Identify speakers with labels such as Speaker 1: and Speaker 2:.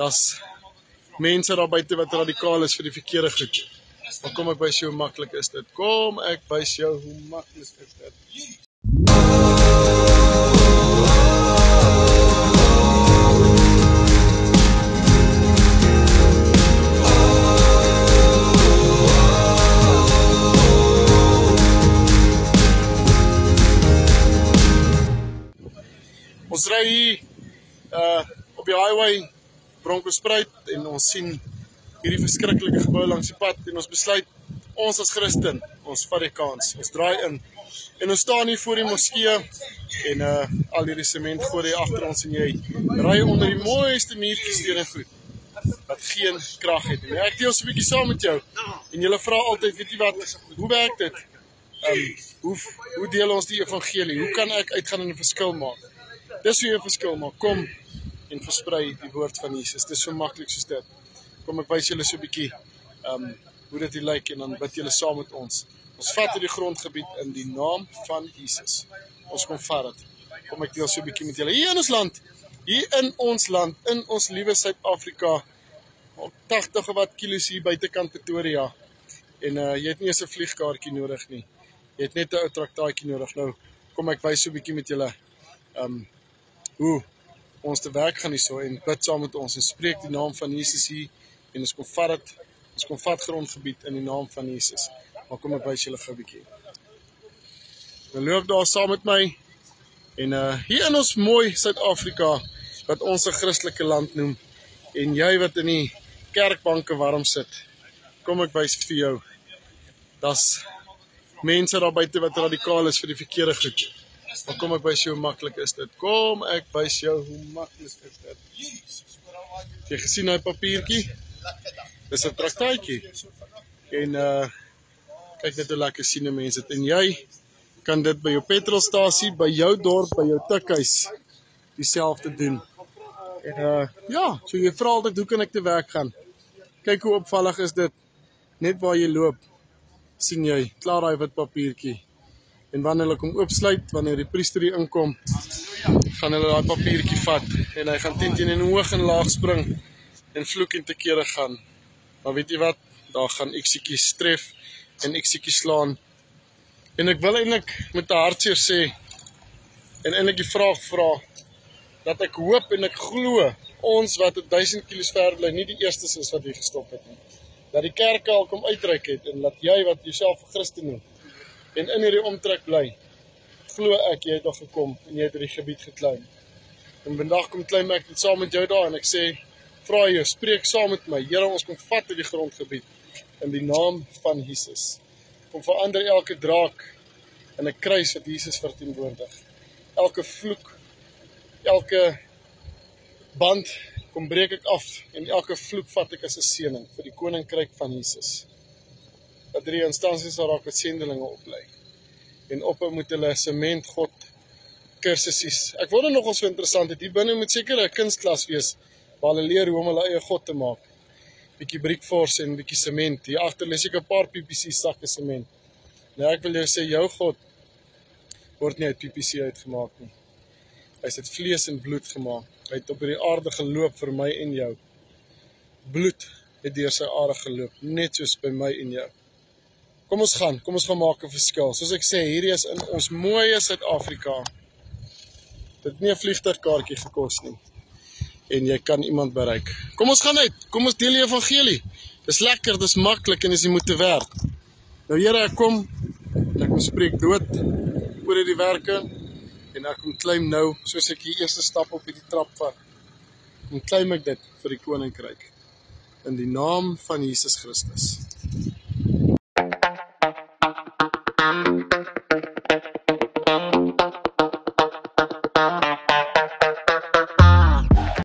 Speaker 1: Daar's mense daar buite wat radikaal is vir die verkeerde goed. Maar kom ek wys jou hoe maklik is dit. Kom ek wys jou hoe maklik is dit. Ons ry hier uh op die highway Bronkhorstspruit en ons sien hierdie verskriklike gebou langs die pad en ons besluit ons as Christen, ons vat die kans. Ons draai in. En ons staan hier voor die moskee en uh al hierdie sement gooi hier agter ons en jy ry onder die mooiste muurtjies deur en goed wat geen krag het nie. Ek deel so 'n bietjie saam met jou. En jy vra altyd, weet jy wat, hoe werk dit? Um hoe hoe deel ons die evangelie? Hoe kan ek uitgaan en 'n verskil maak? Dis hoe jy 'n verskil maak. Kom en versprei die woord van Jesus. Dit is so maklik soos dit. Kom ek wys julle so 'n bietjie um hoe dit lyk en dan bid julle saam met ons. Ons vat hierdie grondgebied in die naam van Jesus. Ons kom vat dit. Kom ek deel so 'n bietjie met julle hier in ons land. Hier in ons land, in ons liewe Suid-Afrika, op 80 of wat kilos hier buitekant Pretoria. En uh jy het nie eens 'n vliegkaartjie nodig nie. Jy het net 'n ou traktaatjie nodig. Nou kom ek wys so 'n bietjie met julle um hoe ons te werk gaan hierso en bid saam met ons en spreek die naam van Jesus hier en ons kom vat dit ons kom vat grondgebied in die naam van Jesus. Maar kom ek wys julle gou 'n bietjie. Dan loop daar saam met my en uh hier in ons mooi Suid-Afrika wat ons 'n Christelike land noem en jy wat in die kerkbanke warm sit. Kom ek wys vir jou. Das mense daar buite wat radikaal is vir die verkeerde goed. Maar kom ek wys jou hoe maklik is dit. Kom ek wys jou hoe maklik is dit. Jy gesien daai papiertjie? Dis 'n traktaatjie. En uh kyk net hoe lekker sien mense dit. En jy kan dit by jou petrolstasie, by jou dorp, by jou tikhuis dieselfde doen. En uh ja, so jy vra altyd hoe kan ek te werk gaan? Kyk hoe opvallig is dit. Net waar jy loop, sien jy klaar daai wit papiertjie en wanneer hulle kom oopsluit wanneer die priester hier inkom gaan hulle daai papiertjie vat en hy gaan teen teen en hoog en laag spring en vloek en te kere gaan. Maar weet jy wat? Daar gaan eksiekies tref en eksiekies slaan. En ek wil eintlik met 'n hartseer sê en eintlik die vraag vra dat ek hoop en ek glo ons wat 1000 km ver bly nie die eerstes is wat hier gestop het nie. Dat die kerk al kom uitreik het en dat jy wat jouself 'n Christen noem en in hierdie omtrek bly, glo ek jy het nog gekom en jy het hierdie gebied geklim. En vandag kom klim ek net saam met jou daar en ek sê vra jou, spreek saam met my. Here, ons kom vat hierdie grondgebied in die naam van Jesus. Kom verander elke draak in 'n kruis wat Jesus verteenwoordig. Elke vloek, elke band kom breek ek af en elke vloek vat ek as 'n seëning vir die koninkryk van Jesus dat drie instansies waar raak sendelinge oplei. En op moet hulle sement God kursussies. Ek wonder nog ons so interessant het hier binne moet seker 'n kunstklas wees waar hulle leer hoe om hulle eie God te maak. Bietjie brickforce en bietjie sement. Hier agter lê seker 'n paar PPC sakke sement. Nou ek wil jou sê jou God word nie uit PPC uitgemaak nie. Hy's uit vlees en bloed gemaak. Hy het op hierdie aarde geloop vir my en jou. Bloed het deur sy are geloop, net soos by my en jou. Kom ons gaan, kom ons gaan maak 'n verskil. Soos ek sê, hierdie is in ons mooi Suid-Afrika. Dit nie 'n vliegtuigkaartjie gekos nie. En jy kan iemand bereik. Kom ons gaan uit. Kom ons deel die evangelie. Dis lekker, dis maklik en dis jy moet te werk. Nou Here, ek kom en ek kom spreek dood oor hierdie werke en ek kom klim nou soos ek die eerste stap op hierdie trap vat. En klim ek dit vir die koninkryk in die naam van Jesus Christus.